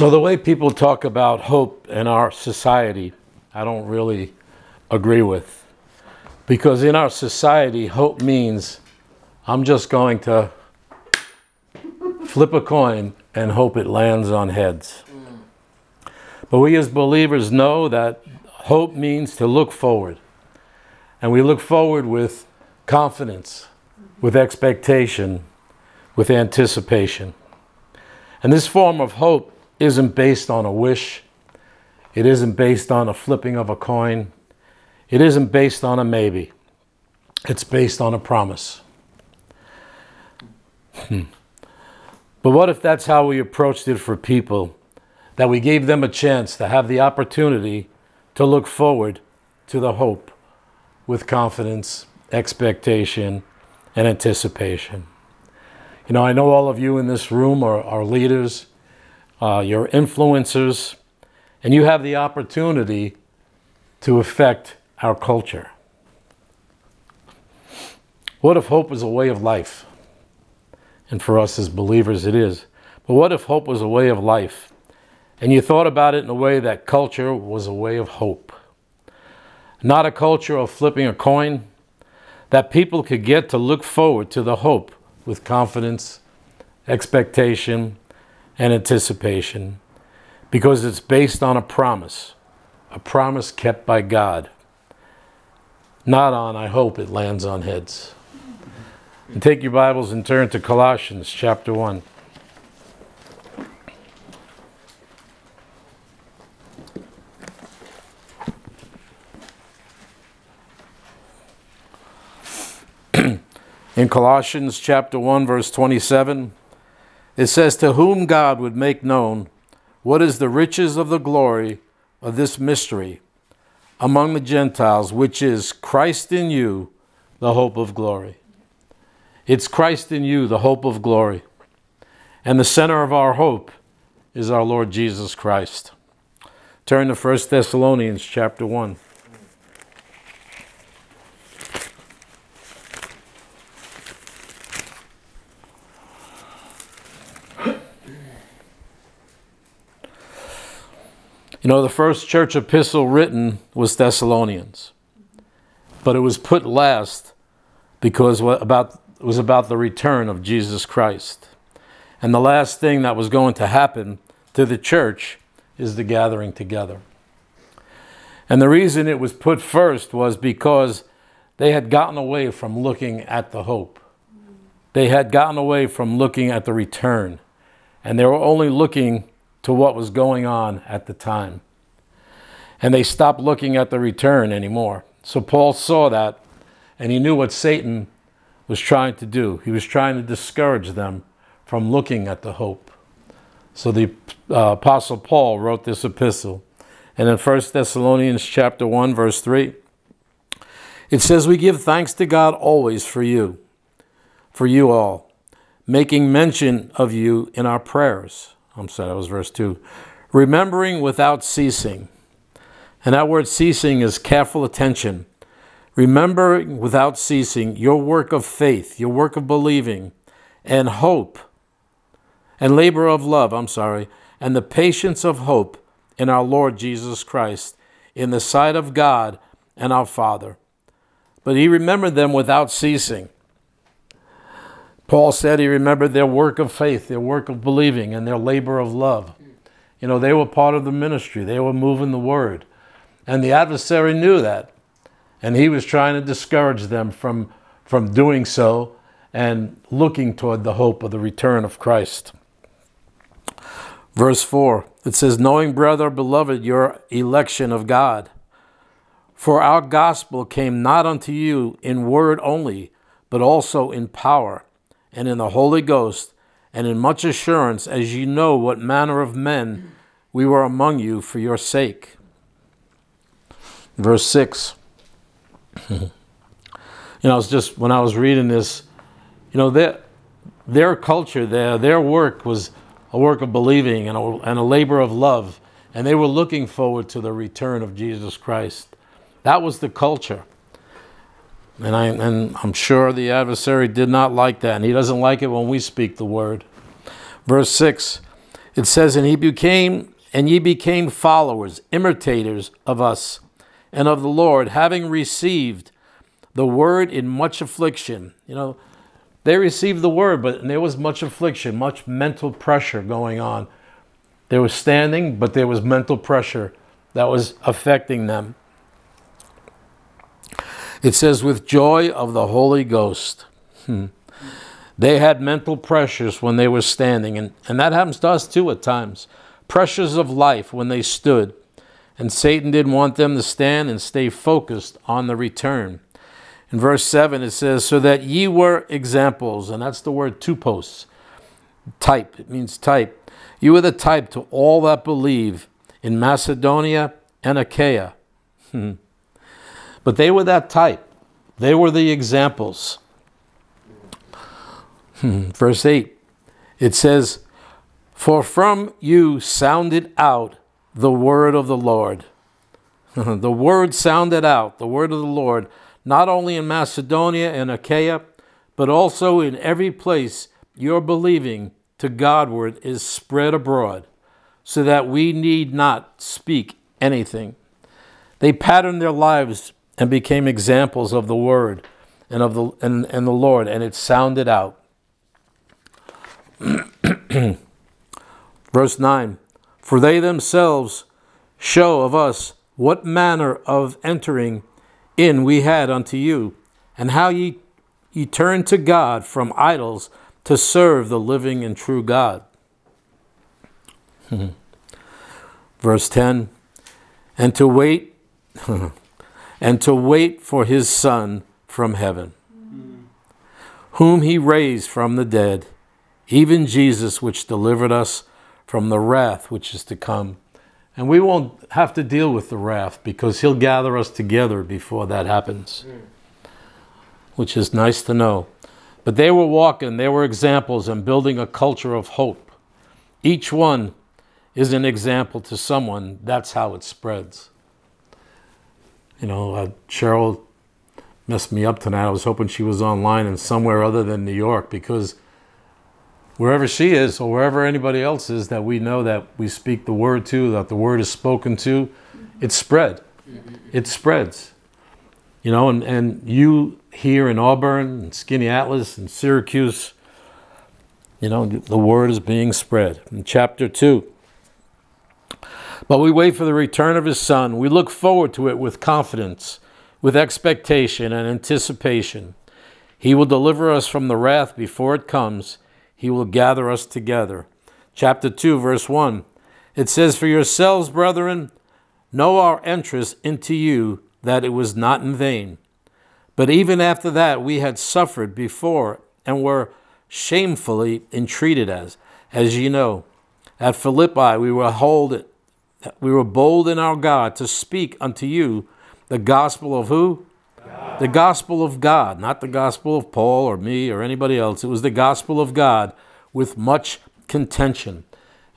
So, the way people talk about hope in our society, I don't really agree with. Because in our society, hope means I'm just going to flip a coin and hope it lands on heads. But we as believers know that hope means to look forward. And we look forward with confidence, with expectation, with anticipation. And this form of hope isn't based on a wish. It isn't based on a flipping of a coin. It isn't based on a maybe. It's based on a promise. Hmm. But what if that's how we approached it for people? That we gave them a chance to have the opportunity to look forward to the hope with confidence, expectation, and anticipation. You know, I know all of you in this room are, are leaders uh, your influencers, and you have the opportunity to affect our culture. What if hope is a way of life? And for us as believers, it is. But what if hope was a way of life? And you thought about it in a way that culture was a way of hope. Not a culture of flipping a coin, that people could get to look forward to the hope with confidence, expectation, and anticipation because it's based on a promise, a promise kept by God, not on, I hope it lands on heads. And take your Bibles and turn to Colossians chapter 1. In Colossians chapter 1, verse 27, it says, To whom God would make known what is the riches of the glory of this mystery among the Gentiles, which is Christ in you, the hope of glory. It's Christ in you, the hope of glory. And the center of our hope is our Lord Jesus Christ. Turn to 1 Thessalonians chapter 1. You know, the first church epistle written was Thessalonians, but it was put last because about, it was about the return of Jesus Christ. And the last thing that was going to happen to the church is the gathering together. And the reason it was put first was because they had gotten away from looking at the hope. They had gotten away from looking at the return. And they were only looking to what was going on at the time. And they stopped looking at the return anymore. So Paul saw that and he knew what Satan was trying to do. He was trying to discourage them from looking at the hope. So the uh, apostle Paul wrote this epistle. And in 1 Thessalonians chapter 1 verse 3 it says we give thanks to God always for you for you all making mention of you in our prayers I'm sorry, that was verse 2. Remembering without ceasing. And that word ceasing is careful attention. Remembering without ceasing your work of faith, your work of believing, and hope, and labor of love, I'm sorry, and the patience of hope in our Lord Jesus Christ, in the sight of God and our Father. But he remembered them without ceasing. Paul said he remembered their work of faith, their work of believing, and their labor of love. You know, they were part of the ministry, they were moving the word. And the adversary knew that. And he was trying to discourage them from, from doing so and looking toward the hope of the return of Christ. Verse 4 it says, Knowing, brother, beloved, your election of God. For our gospel came not unto you in word only, but also in power and in the Holy Ghost, and in much assurance, as ye know what manner of men we were among you for your sake. Verse 6. you know, it's just when I was reading this, you know, their, their culture, their, their work was a work of believing and a, and a labor of love, and they were looking forward to the return of Jesus Christ. That was the culture. And, I, and I'm sure the adversary did not like that, and he doesn't like it when we speak the word. Verse 6 It says, And he became, and ye became followers, imitators of us and of the Lord, having received the word in much affliction. You know, they received the word, but there was much affliction, much mental pressure going on. They were standing, but there was mental pressure that was affecting them. It says, with joy of the Holy Ghost. Hmm. They had mental pressures when they were standing, and, and that happens to us too at times. Pressures of life when they stood. And Satan didn't want them to stand and stay focused on the return. In verse 7, it says, So that ye were examples, and that's the word tupos, type. It means type. You were the type to all that believe in Macedonia and Achaia. Hmm. But they were that type. They were the examples. Hmm. Verse 8, it says, For from you sounded out the word of the Lord. the word sounded out, the word of the Lord, not only in Macedonia and Achaia, but also in every place your believing to Godward is spread abroad, so that we need not speak anything. They patterned their lives and became examples of the word and of the and, and the Lord, and it sounded out. Verse 9 For they themselves show of us what manner of entering in we had unto you, and how ye, ye turned to God from idols to serve the living and true God. Verse 10 And to wait, and to wait for his Son from heaven, whom he raised from the dead even Jesus, which delivered us from the wrath which is to come. And we won't have to deal with the wrath because he'll gather us together before that happens, which is nice to know. But they were walking, they were examples and building a culture of hope. Each one is an example to someone. That's how it spreads. You know, uh, Cheryl messed me up tonight. I was hoping she was online and somewhere other than New York because wherever she is or wherever anybody else is that we know that we speak the word to, that the word is spoken to, it's spread. It spreads. You know, and, and you here in Auburn and Skaneateles and Syracuse, you know, the word is being spread. In chapter 2, but we wait for the return of his son. We look forward to it with confidence, with expectation and anticipation. He will deliver us from the wrath before it comes he will gather us together. Chapter 2, verse 1. It says, For yourselves, brethren, know our entrance into you, that it was not in vain. But even after that, we had suffered before and were shamefully entreated as, as ye know. At Philippi, we were hold, we were bold in our God to speak unto you the gospel of who? The gospel of God, not the gospel of Paul or me or anybody else. It was the gospel of God with much contention.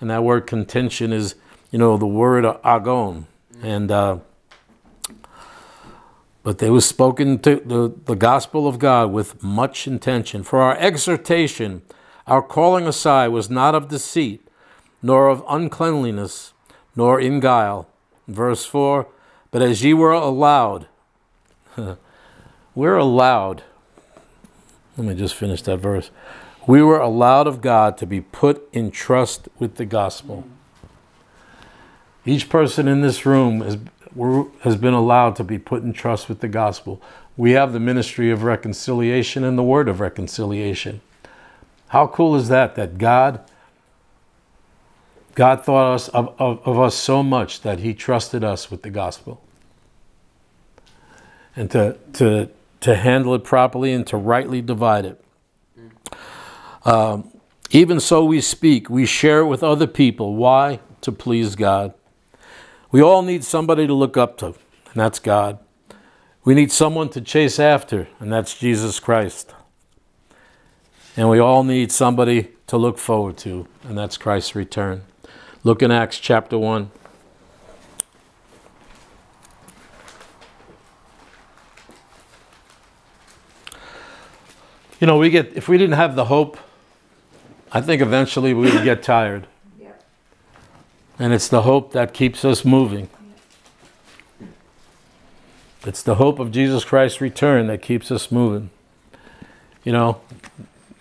And that word contention is, you know, the word agon. And, uh, but they was spoken to the, the gospel of God with much intention. For our exhortation, our calling aside was not of deceit, nor of uncleanliness, nor in guile. Verse 4 But as ye were allowed, we're allowed, let me just finish that verse. We were allowed of God to be put in trust with the gospel. Each person in this room has, has been allowed to be put in trust with the gospel. We have the ministry of reconciliation and the word of reconciliation. How cool is that? That God, God thought us of, of, of us so much that He trusted us with the gospel. And to, to to handle it properly and to rightly divide it. Um, even so, we speak, we share it with other people. Why? To please God. We all need somebody to look up to, and that's God. We need someone to chase after, and that's Jesus Christ. And we all need somebody to look forward to, and that's Christ's return. Look in Acts chapter 1. You know, we get if we didn't have the hope, I think eventually we would get tired. And it's the hope that keeps us moving. It's the hope of Jesus Christ's return that keeps us moving. You know,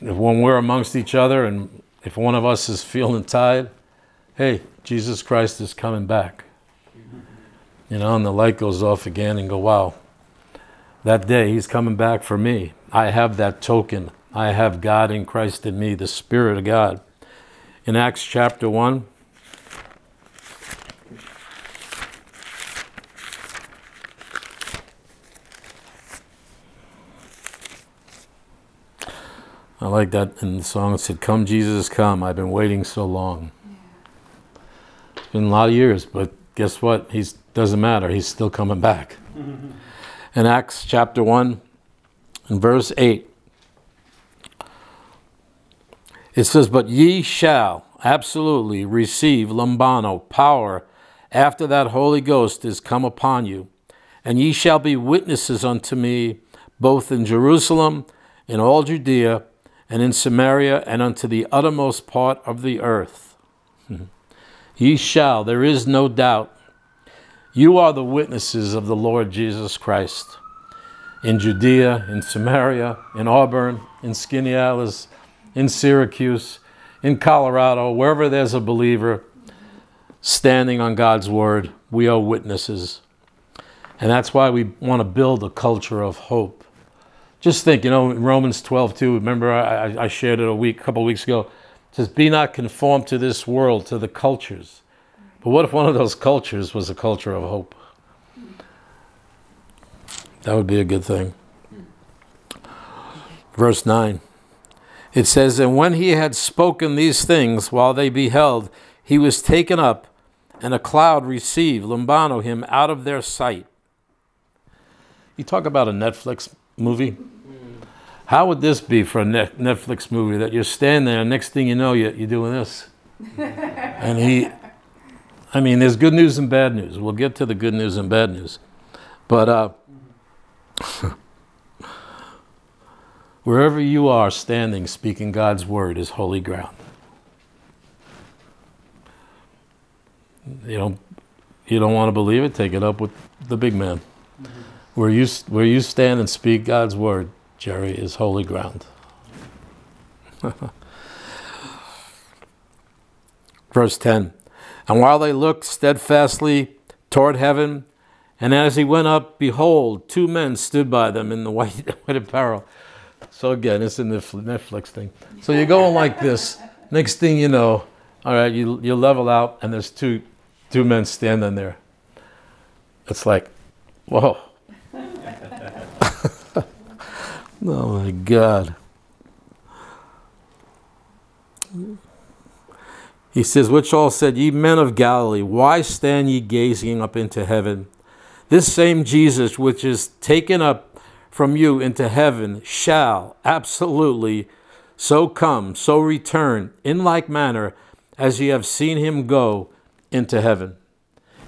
when we're amongst each other and if one of us is feeling tired, hey, Jesus Christ is coming back. You know, and the light goes off again and go, wow, that day he's coming back for me. I have that token. I have God in Christ in me, the Spirit of God. In Acts chapter 1, I like that in the song. It said, Come, Jesus, come. I've been waiting so long. Been a lot of years, but guess what? He doesn't matter. He's still coming back. Mm-hmm. in Acts chapter 1 and verse 8, it says, But ye shall absolutely receive lambano, power, after that Holy Ghost is come upon you. And ye shall be witnesses unto me both in Jerusalem, in all Judea, and in Samaria, and unto the uttermost part of the earth. Ye shall, there is no doubt. You are the witnesses of the Lord Jesus Christ in Judea, in Samaria, in Auburn, in Skaneateles, in Syracuse, in Colorado, wherever there's a believer standing on God's word, we are witnesses. And that's why we want to build a culture of hope just think, you know, Romans 12, too. remember I, I shared it a week, a couple of weeks ago. Says, Be not conformed to this world, to the cultures. But what if one of those cultures was a culture of hope? That would be a good thing. Verse 9. It says, And when he had spoken these things while they beheld, he was taken up, and a cloud received Lambano him out of their sight. You talk about a Netflix movie. How would this be for a Netflix movie that you're standing there and next thing you know, you're, you're doing this? and he, I mean, there's good news and bad news. We'll get to the good news and bad news. But uh, wherever you are standing speaking God's word is holy ground. You don't, you don't want to believe it? Take it up with the big man. Mm-hmm. Where, you, where you stand and speak God's word Jerry, is holy ground. Verse 10 And while they looked steadfastly toward heaven, and as he went up, behold, two men stood by them in the white, white apparel. So again, it's in the Netflix thing. So you're going like this. Next thing you know, all right, you, you level out, and there's two, two men standing there. It's like, whoa. Oh my God. He says, Which all said, Ye men of Galilee, why stand ye gazing up into heaven? This same Jesus, which is taken up from you into heaven, shall absolutely so come, so return, in like manner as ye have seen him go into heaven.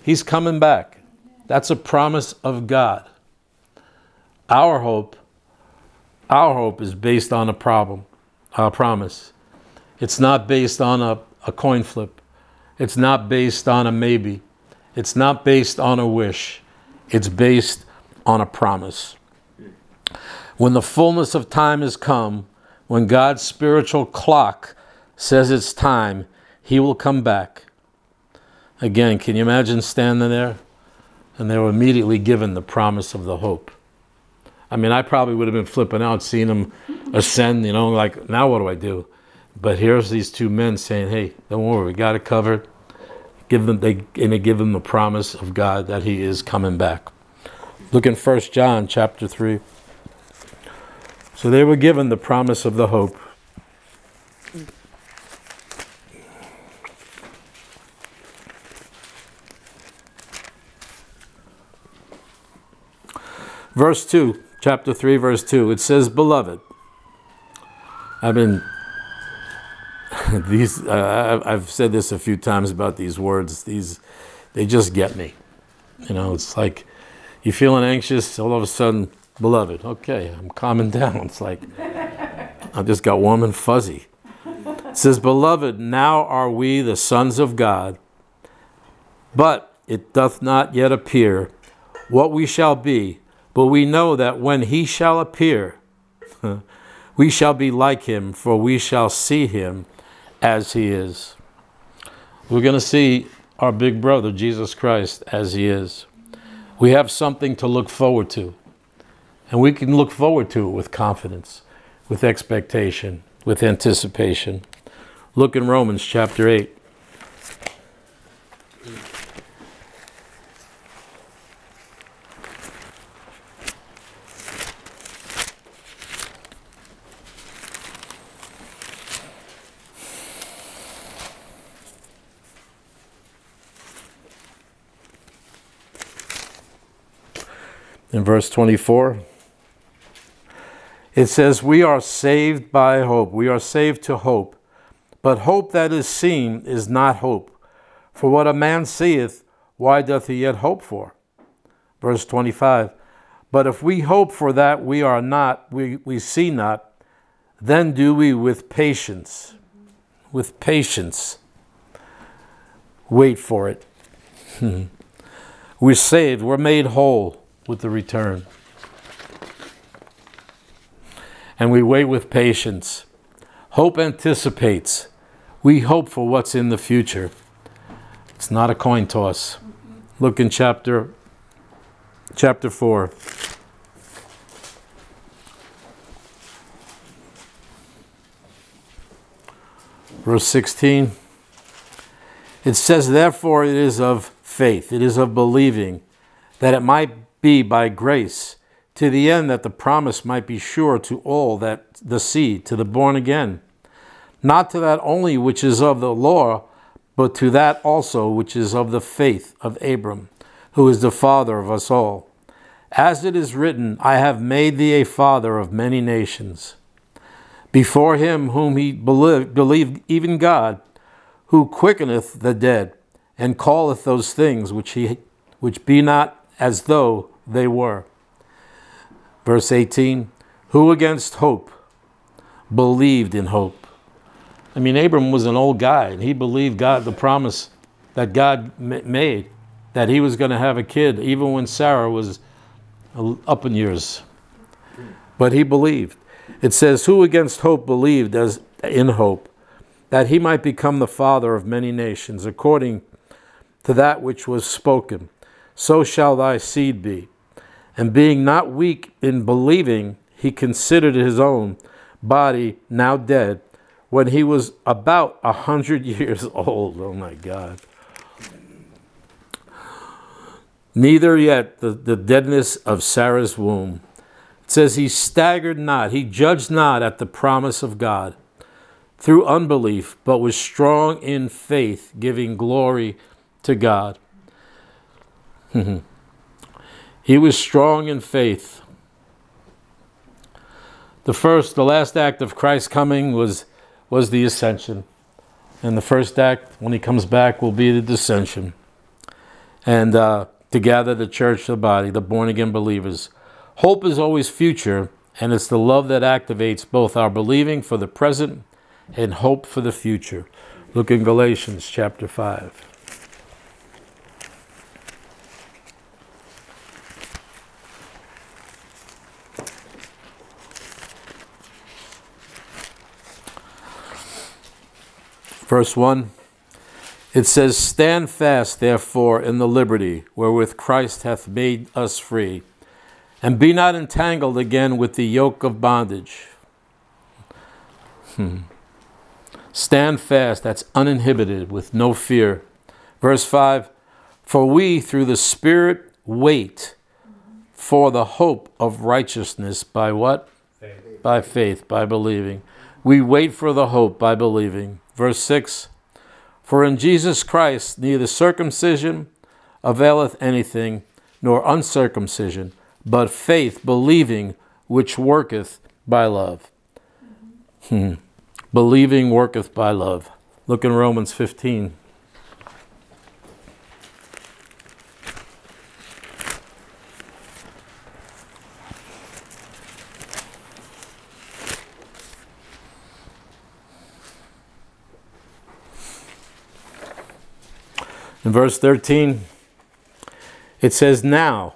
He's coming back. That's a promise of God. Our hope our hope is based on a problem, a promise. It's not based on a, a coin flip. It's not based on a maybe. It's not based on a wish. It's based on a promise. When the fullness of time has come, when God's spiritual clock says it's time, he will come back. Again, can you imagine standing there? And they were immediately given the promise of the hope. I mean, I probably would have been flipping out seeing them ascend, you know, like, now what do I do? But here's these two men saying, hey, don't worry, we got it covered. Give them, they, and they give them the promise of God that he is coming back. Look in 1 John chapter 3. So they were given the promise of the hope. Verse 2 chapter 3, verse 2. It says, Beloved. I've been, these, uh, I've said this a few times about these words. These, they just get me. You know, it's like you're feeling anxious, all of a sudden, beloved, okay, I'm calming down. It's like I just got warm and fuzzy. It says, Beloved, now are we the sons of God, But it doth not yet appear what we shall be, but we know that when he shall appear, we shall be like him, for we shall see him as he is. We're going to see our big brother, Jesus Christ, as he is. We have something to look forward to. And we can look forward to it with confidence, with expectation, with anticipation. Look in Romans chapter 8. In verse 24, it says, We are saved by hope. We are saved to hope. But hope that is seen is not hope. For what a man seeth, why doth he yet hope for? Verse 25 But if we hope for that we are not, we, we see not, then do we with patience, with patience, wait for it. we're saved, we're made whole with the return. And we wait with patience. Hope anticipates. We hope for what's in the future. It's not a coin toss. Look in chapter chapter 4. Verse 16. It says, Therefore it is of faith, it is of believing, that it might be by grace, to the end that the promise might be sure to all that the seed, to the born again, not to that only which is of the law, but to that also which is of the faith of Abram, who is the father of us all. As it is written, I have made thee a father of many nations. Before him whom he believed, believed even God, who quickeneth the dead, and calleth those things which he which be not as though they were. Verse 18 Who against hope believed in hope? I mean, Abram was an old guy, and he believed God, the promise that God made, that he was going to have a kid, even when Sarah was up in years. But he believed. It says, Who against hope believed as in hope, that he might become the father of many nations, according to that which was spoken. So shall thy seed be. And being not weak in believing, he considered his own body now dead when he was about a hundred years old. Oh my God. Neither yet the, the deadness of Sarah's womb. It says he staggered not, he judged not at the promise of God through unbelief, but was strong in faith, giving glory to God. He was strong in faith. The first, the last act of Christ's coming was, was the ascension. And the first act, when he comes back, will be the descension. And uh, to gather the church, the body, the born again believers. Hope is always future, and it's the love that activates both our believing for the present and hope for the future. Look in Galatians chapter 5. Verse 1 it says, Stand fast, therefore, in the liberty wherewith Christ hath made us free, and be not entangled again with the yoke of bondage. Hmm. Stand fast, that's uninhibited, with no fear. Verse 5 For we, through the Spirit, wait for the hope of righteousness by what? Faith. By faith, by believing. We wait for the hope by believing. Verse 6 For in Jesus Christ neither circumcision availeth anything, nor uncircumcision, but faith believing which worketh by love. Hmm. Believing worketh by love. Look in Romans 15. In verse 13, it says, Now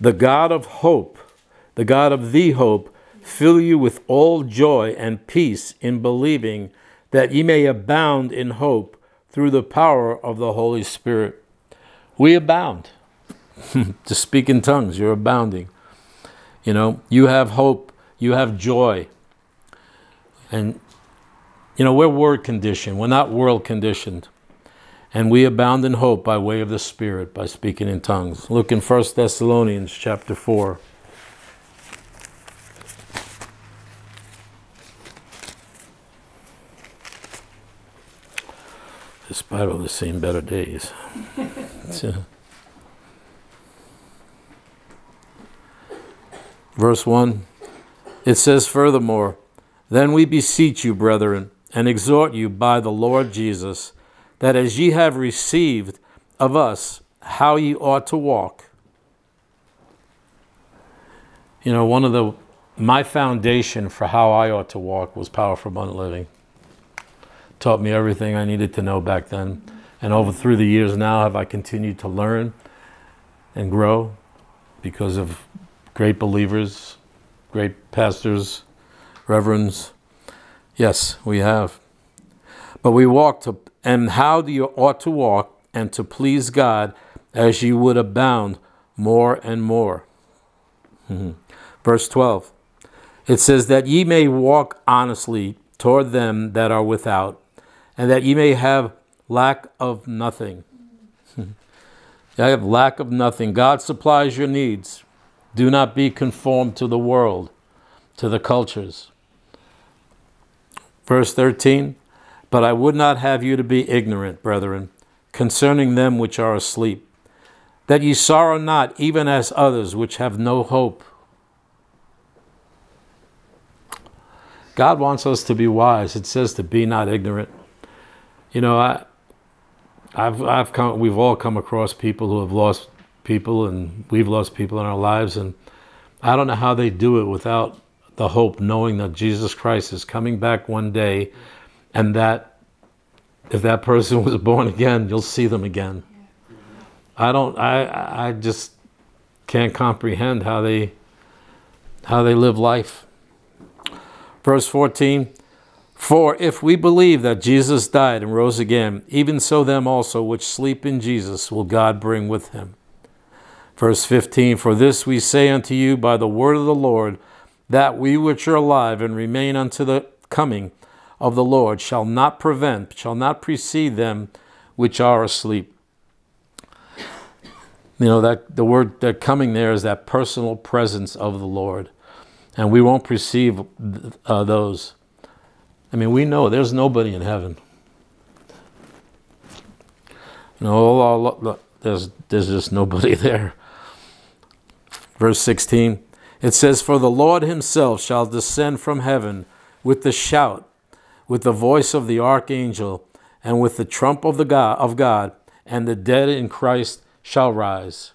the God of hope, the God of the hope, fill you with all joy and peace in believing, that ye may abound in hope through the power of the Holy Spirit. We abound. to speak in tongues, you're abounding. You know, you have hope, you have joy. And, you know, we're word conditioned, we're not world conditioned. And we abound in hope by way of the Spirit, by speaking in tongues. Look in 1 Thessalonians chapter 4. This Bible has seen better days. Verse 1 it says, Furthermore, then we beseech you, brethren, and exhort you by the Lord Jesus that as ye have received of us how ye ought to walk. You know, one of the my foundation for how I ought to walk was Power for Abundant Living. Taught me everything I needed to know back then. And over through the years now have I continued to learn and grow because of great believers, great pastors, reverends. Yes, we have. But we walk to and how do you ought to walk and to please God as you would abound more and more. Mm-hmm. Verse 12 it says, That ye may walk honestly toward them that are without, and that ye may have lack of nothing. I have lack of nothing. God supplies your needs. Do not be conformed to the world, to the cultures. Verse 13 but I would not have you to be ignorant, brethren, concerning them which are asleep, that ye sorrow not, even as others which have no hope. God wants us to be wise. It says to be not ignorant. You know, I, I've, I've come, we've all come across people who have lost people, and we've lost people in our lives, and I don't know how they do it without the hope, knowing that Jesus Christ is coming back one day and that if that person was born again, you'll see them again. I don't. I I just can't comprehend how they how they live life. Verse 14 For if we believe that Jesus died and rose again, even so them also which sleep in Jesus will God bring with him. Verse 15 For this we say unto you by the word of the Lord, that we which are alive and remain unto the coming of the Lord shall not prevent, shall not precede them which are asleep. You know, that the word that coming there is that personal presence of the Lord. And we won't perceive uh, those. I mean, we know there's nobody in heaven. You know, there's, there's just nobody there. Verse 16, it says, For the Lord himself shall descend from heaven with the shout with the voice of the archangel and with the trump of the God of God, and the dead in Christ shall rise.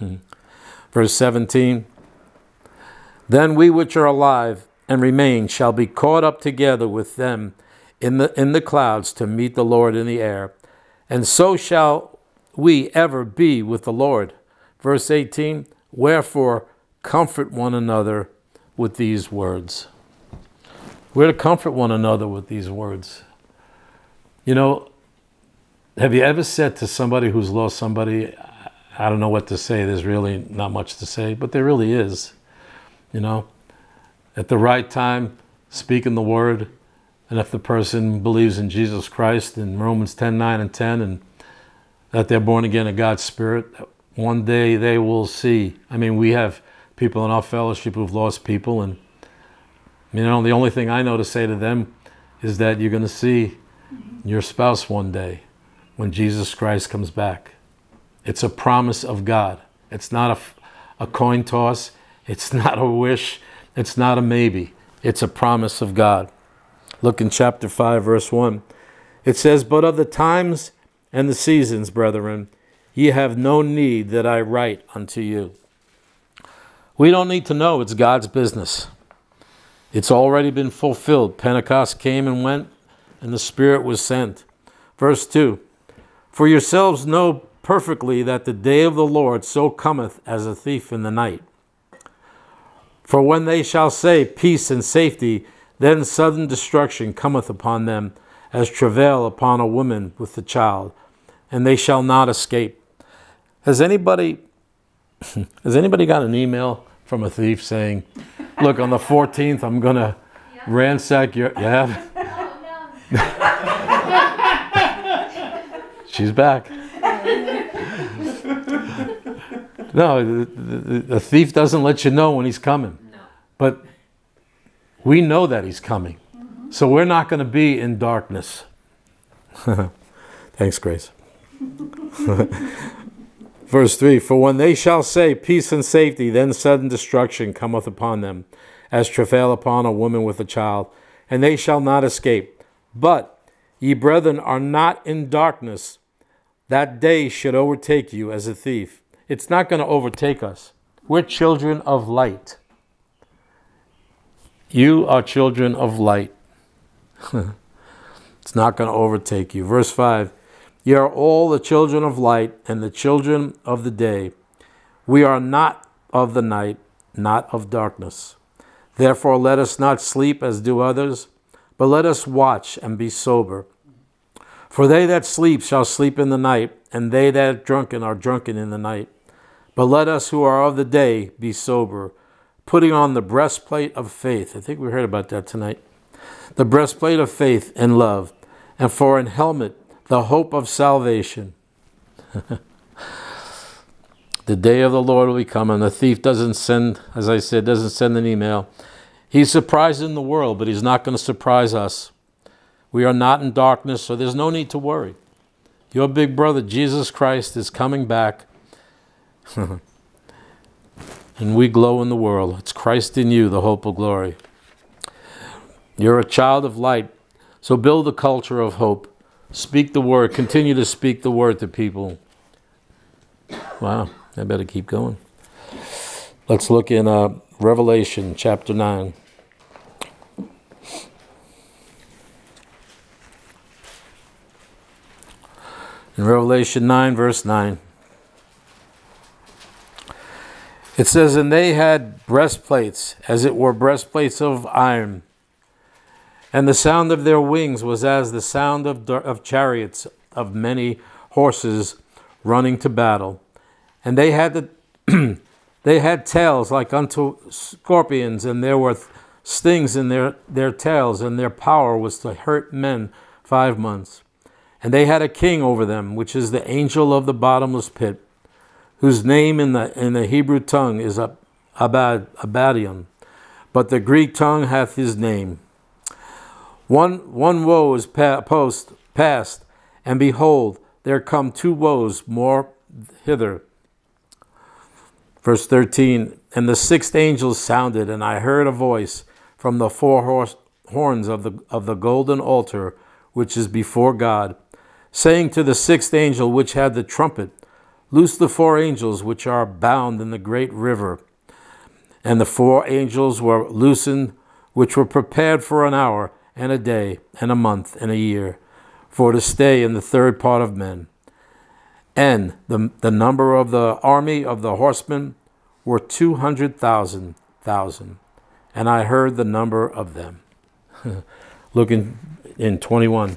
Verse 17 Then we which are alive and remain shall be caught up together with them in the in the clouds to meet the Lord in the air, and so shall we ever be with the Lord. Verse 18 Wherefore comfort one another with these words. We're to comfort one another with these words. You know, have you ever said to somebody who's lost somebody, I don't know what to say, there's really not much to say, but there really is. You know, at the right time, speaking the word, and if the person believes in Jesus Christ in Romans 10 9 and 10, and that they're born again of God's Spirit, one day they will see. I mean, we have people in our fellowship who've lost people, and you know, the only thing I know to say to them is that you're going to see your spouse one day when Jesus Christ comes back. It's a promise of God. It's not a, a coin toss. It's not a wish. It's not a maybe. It's a promise of God. Look in chapter 5, verse 1. It says, But of the times and the seasons, brethren, ye have no need that I write unto you. We don't need to know. It's God's business. It's already been fulfilled. Pentecost came and went, and the Spirit was sent. Verse 2 For yourselves know perfectly that the day of the Lord so cometh as a thief in the night. For when they shall say peace and safety, then sudden destruction cometh upon them, as travail upon a woman with the child, and they shall not escape. Has anybody has anybody got an email from a thief saying, "Look, on the 14th, I'm gonna yeah. ransack your"? You have? Oh, no. She's back. no, the, the, the, thief doesn't let you know when he's coming, no. but we know that he's coming. Mm-hmm. So we're not going to be in darkness. Thanks, Grace. Verse 3 For when they shall say peace and safety, then sudden destruction cometh upon them, as travail upon a woman with a child, and they shall not escape. But ye brethren are not in darkness, that day should overtake you as a thief. It's not going to overtake us. We're children of light. You are children of light. it's not going to overtake you. Verse 5 Ye are all the children of light and the children of the day. We are not of the night, not of darkness. Therefore, let us not sleep as do others, but let us watch and be sober. For they that sleep shall sleep in the night, and they that are drunken are drunken in the night. But let us who are of the day be sober, putting on the breastplate of faith. I think we heard about that tonight the breastplate of faith and love, and for an helmet, the hope of salvation. the day of the Lord will be coming. The thief doesn't send, as I said, doesn't send an email. He's surprising the world, but he's not going to surprise us. We are not in darkness, so there's no need to worry. Your big brother, Jesus Christ, is coming back. and we glow in the world. It's Christ in you, the hope of glory. You're a child of light. So build a culture of hope. Speak the word. Continue to speak the word to people. Wow, I better keep going. Let's look in uh, Revelation chapter 9. In Revelation 9, verse 9, it says, And they had breastplates, as it were breastplates of iron and the sound of their wings was as the sound of, of chariots of many horses running to battle. And they had the, they had tails like unto scorpions, and there were stings in their, their tails, and their power was to hurt men five months. And they had a king over them, which is the angel of the bottomless pit, whose name in the in the Hebrew tongue is Abad, Abadion, but the Greek tongue hath his name. One, one woe is pa- post, past, and behold, there come two woes more hither. Verse 13 And the sixth angel sounded, and I heard a voice from the four horse, horns of the, of the golden altar which is before God, saying to the sixth angel which had the trumpet, Loose the four angels which are bound in the great river. And the four angels were loosened, which were prepared for an hour and a day and a month and a year for to stay in the third part of men. And the, the number of the army of the horsemen were two hundred thousand thousand. And I heard the number of them. Looking in 21.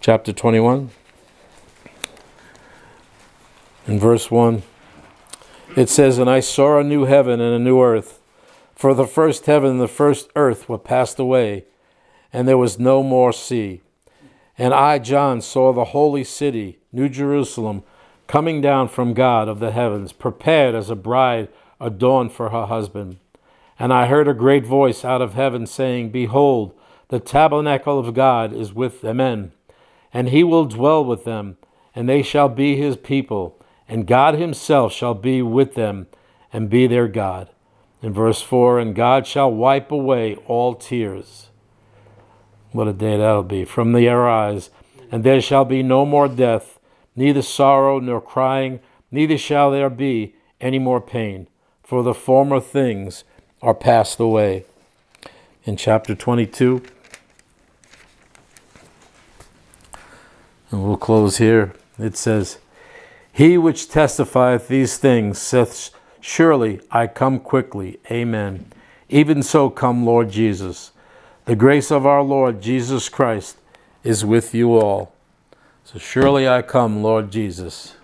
Chapter 21. In verse 1, it says, And I saw a new heaven and a new earth. For the first heaven and the first earth were passed away, and there was no more sea. And I, John, saw the holy city, New Jerusalem, coming down from God of the heavens, prepared as a bride adorned for her husband. And I heard a great voice out of heaven saying, Behold, the tabernacle of God is with the men, and he will dwell with them, and they shall be his people, and God himself shall be with them and be their God. In verse 4, and God shall wipe away all tears. What a day that'll be from their eyes. And there shall be no more death, neither sorrow nor crying, neither shall there be any more pain, for the former things are passed away. In chapter 22, And we'll close here. It says, He which testifieth these things saith, Surely I come quickly. Amen. Even so come, Lord Jesus. The grace of our Lord Jesus Christ is with you all. So surely I come, Lord Jesus.